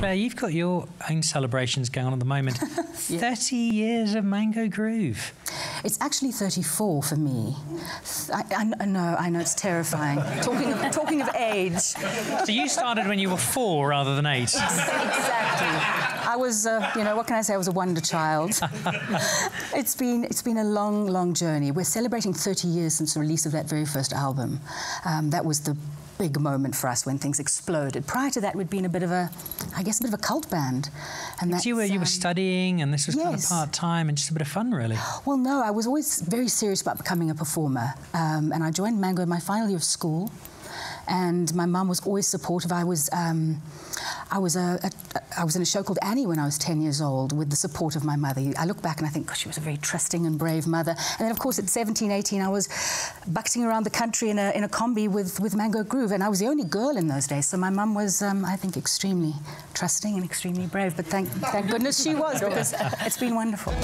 Claire, you've got your own celebrations going on at the moment. yeah. 30 years of Mango Groove. It's actually 34 for me. I, I, know, I know, it's terrifying. talking, of, talking of age. So you started when you were four rather than eight? exactly. I was, uh, you know, what can I say? I was a wonder child. it's been it's been a long, long journey. We're celebrating 30 years since the release of that very first album. Um, that was the big moment for us when things exploded. Prior to that, we'd been a bit of a, I guess, a bit of a cult band. And that's, you were you were um, studying, and this was yes. kind of part time and just a bit of fun, really. Well, no, I was always very serious about becoming a performer, um, and I joined Mango in my final year of school and my mum was always supportive. I was, um, I was a, a, I was in a show called Annie when I was 10 years old with the support of my mother. I look back and I think, gosh, she was a very trusting and brave mother. And then, of course, at 17, 18, I was bucketing around the country in a, in a combi with, with Mango Groove, and I was the only girl in those days. So my mum was, um, I think, extremely trusting and extremely brave. But thank, thank goodness she was because it's been wonderful.